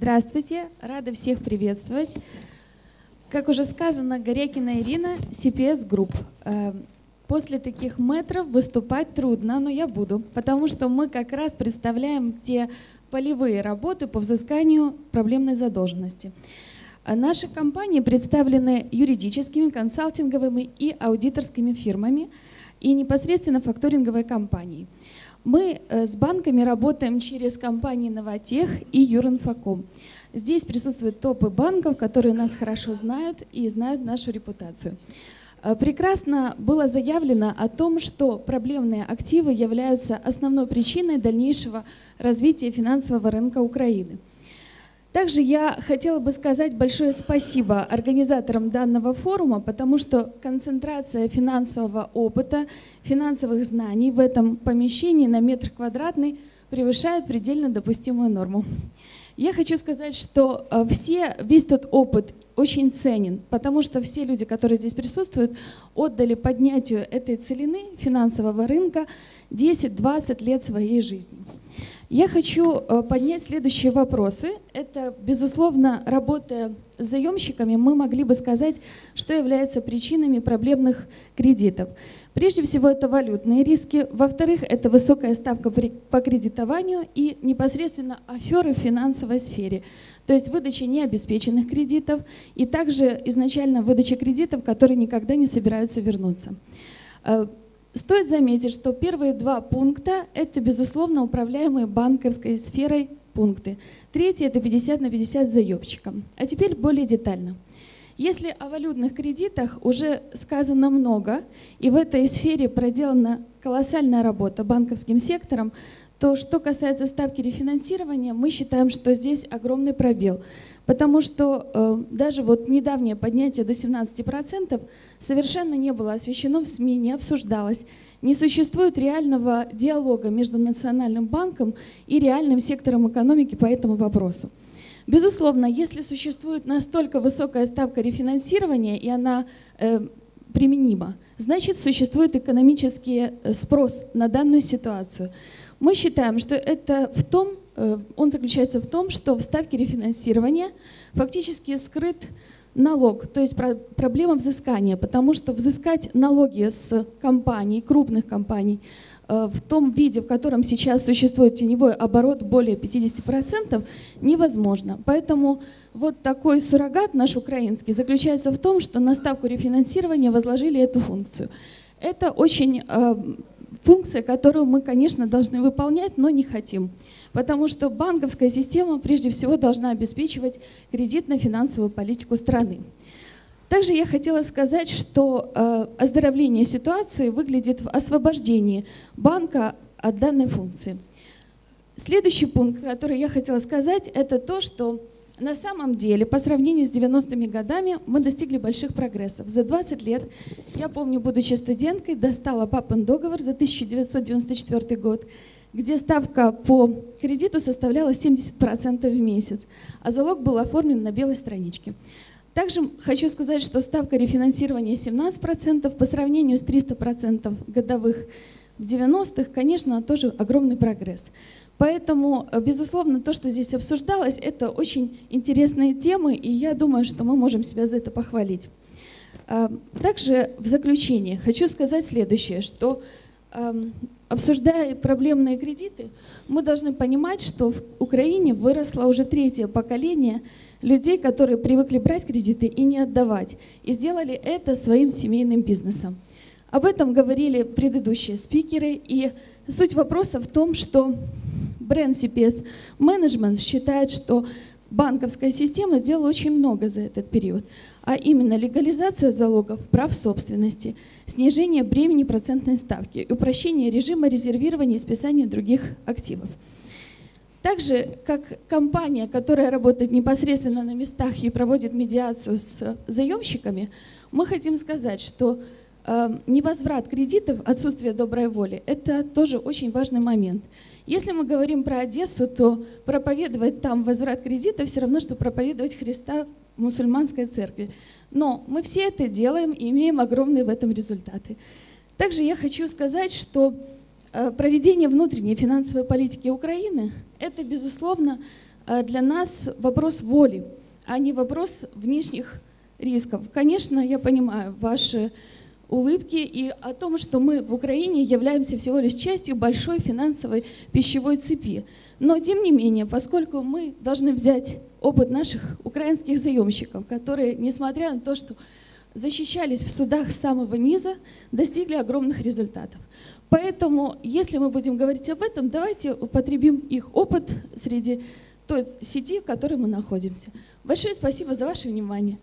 Здравствуйте, рада всех приветствовать. Как уже сказано, Горякина Ирина, CPS Group. Э, после таких метров выступать трудно, но я буду, потому что мы как раз представляем те полевые работы по взысканию проблемной задолженности. А наши компании представлены юридическими, консалтинговыми и аудиторскими фирмами и непосредственно факторинговой компанией. Мы э, с банками работаем через компании «Новотех» и «Юринфоком». Здесь присутствуют топы банков, которые нас хорошо знают и знают нашу репутацию. Э, прекрасно было заявлено о том, что проблемные активы являются основной причиной дальнейшего развития финансового рынка Украины – также я хотела бы сказать большое спасибо организаторам данного форума, потому что концентрация финансового опыта, финансовых знаний в этом помещении на метр квадратный превышает предельно допустимую норму. Я хочу сказать, что э, все, весь тот опыт очень ценен, потому что все люди, которые здесь присутствуют, отдали поднятию этой целины финансового рынка 10-20 лет своей жизни. Я хочу э, поднять следующие вопросы. Это, безусловно, работая с заемщиками, мы могли бы сказать, что является причинами проблемных кредитов. Прежде всего, это валютные риски. Во-вторых, это высокая ставка по кредитованию и непосредственно аферы в финансовой сфере. То есть выдача необеспеченных кредитов и также изначально выдача кредитов, которые никогда не собираются вернуться. Стоит заметить, что первые два пункта – это, безусловно, управляемые банковской сферой пункты. Третий – это 50 на 50 заемщиком. А теперь более детально. Если о валютных кредитах уже сказано много, и в этой сфере проделана колоссальная работа банковским сектором, то что касается ставки рефинансирования, мы считаем, что здесь огромный пробел. Потому что э, даже вот недавнее поднятие до 17% совершенно не было освещено в СМИ, не обсуждалось. Не существует реального диалога между Национальным банком и реальным сектором экономики по этому вопросу. Безусловно, если существует настолько высокая ставка рефинансирования, и она э, применима, значит существует экономический э, спрос на данную ситуацию. Мы считаем, что это в том, Э, он заключается в том, что в ставке рефинансирования фактически скрыт налог, то есть проблема взыскания, потому что взыскать налоги с компаний, крупных компаний, э, в том виде, в котором сейчас существует теневой оборот более 50%, невозможно. Поэтому вот такой суррогат наш украинский заключается в том, что на ставку рефинансирования возложили эту функцию. Это очень э, функция, которую мы, конечно, должны выполнять, но не хотим. Потому что банковская система прежде всего должна обеспечивать кредитно-финансовую политику страны. Также я хотела сказать, что э, оздоровление ситуации выглядит в освобождении банка от данной функции. Следующий пункт, который я хотела сказать, это то, что на самом деле, по сравнению с 90-ми годами, мы достигли больших прогрессов. За 20 лет, я помню, будучи студенткой, достала папин договор за 1994 год, где ставка по кредиту составляла 70% в месяц, а залог был оформлен на белой страничке. Также хочу сказать, что ставка рефинансирования 17% по сравнению с 300% годовых в 90-х, конечно, тоже огромный прогресс. Поэтому, безусловно, то, что здесь обсуждалось, это очень интересные темы, и я думаю, что мы можем себя за это похвалить. А, также в заключение хочу сказать следующее, что обсуждая проблемные кредиты, мы должны понимать, что в Украине выросло уже третье поколение людей, которые привыкли брать кредиты и не отдавать, и сделали это своим семейным бизнесом. Об этом говорили предыдущие спикеры, и суть вопроса в том, что бренд Management считает, что банковская система сделала очень много за этот период, а именно легализация залогов, прав собственности, снижение бремени процентной ставки упрощение режима резервирования и списания других активов. Также, как компания, которая работает непосредственно на местах и проводит медиацию с заемщиками, мы хотим сказать, что невозврат кредитов, отсутствие доброй воли – это тоже очень важный момент – если мы говорим про Одессу, то проповедовать там возврат кредита все равно, что проповедовать Христа в мусульманской церкви. Но мы все это делаем и имеем огромные в этом результаты. Также я хочу сказать, что э, проведение внутренней финансовой политики Украины – это, безусловно, э, для нас вопрос воли, а не вопрос внешних рисков. Конечно, я понимаю ваши улыбки и о том, что мы в Украине являемся всего лишь частью большой финансовой пищевой цепи. Но тем не менее, поскольку мы должны взять опыт наших украинских заемщиков, которые, несмотря на то, что защищались в судах с самого низа, достигли огромных результатов. Поэтому, если мы будем говорить об этом, давайте употребим их опыт среди той сети, в которой мы находимся. Большое спасибо за ваше внимание.